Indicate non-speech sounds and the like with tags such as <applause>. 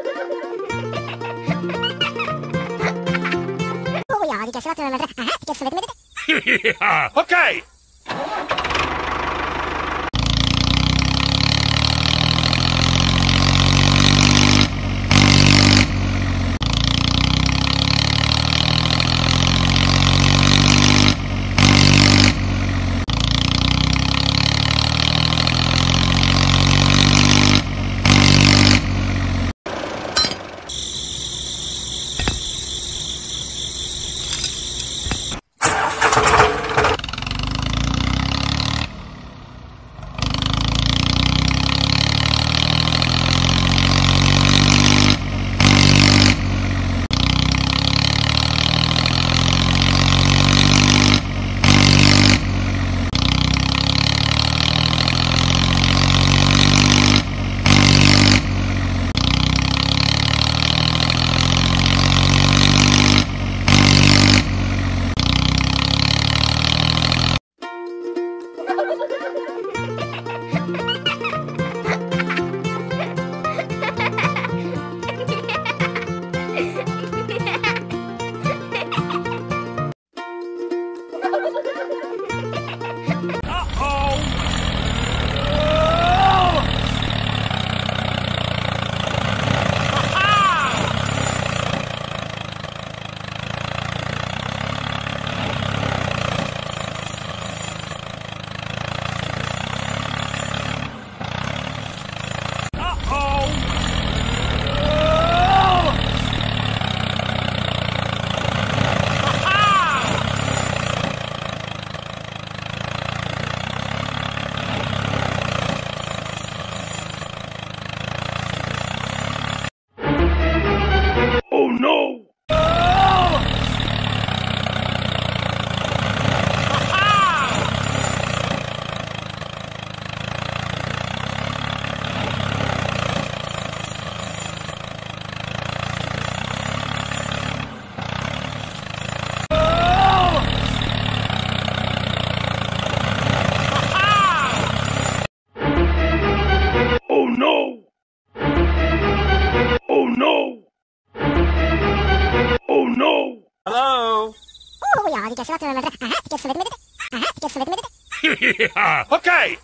<laughs> <laughs> <laughs> Okay. <laughs> Okay.